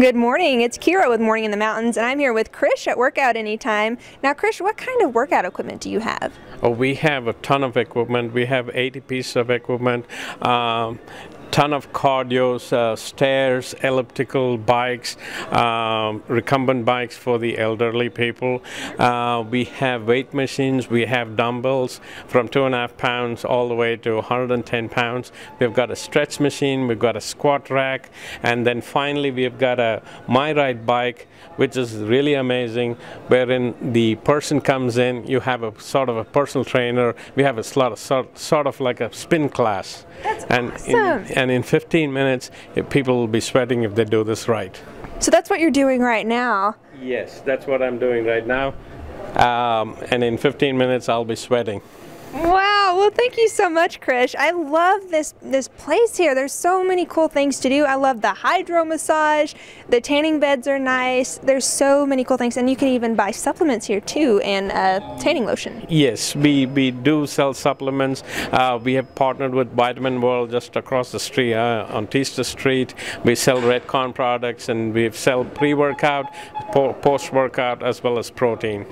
Good morning. It's Kira with Morning in the Mountains, and I'm here with Krish at Workout Anytime. Now, Krish, what kind of workout equipment do you have? Oh, we have a ton of equipment. We have 80 pieces of equipment. Um, ton of cardios, uh, stairs, elliptical bikes, um, recumbent bikes for the elderly people. Uh, we have weight machines, we have dumbbells from two and a half pounds all the way to 110 pounds. We've got a stretch machine, we've got a squat rack, and then finally we've got a MyRide bike, which is really amazing, wherein the person comes in, you have a sort of a personal trainer, we have a sort of, sort, sort of like a spin class. And awesome. in, and in 15 minutes, people will be sweating if they do this right. So that's what you're doing right now. Yes, that's what I'm doing right now. Um, and in 15 minutes, I'll be sweating. Wow, well thank you so much, Krish. I love this this place here. There's so many cool things to do. I love the hydro massage. The tanning beds are nice. There's so many cool things, and you can even buy supplements here too, and uh, tanning lotion. Yes, we, we do sell supplements. Uh, we have partnered with Vitamin World just across the street uh, on Teaster Street. We sell Redcon products, and we sell pre-workout, po- post-workout, as well as protein.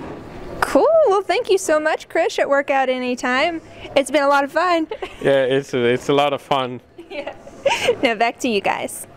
Cool. Well, thank you so much, Chris, at Workout Anytime. It's been a lot of fun. Yeah, it's it's a lot of fun. Yeah. now back to you guys.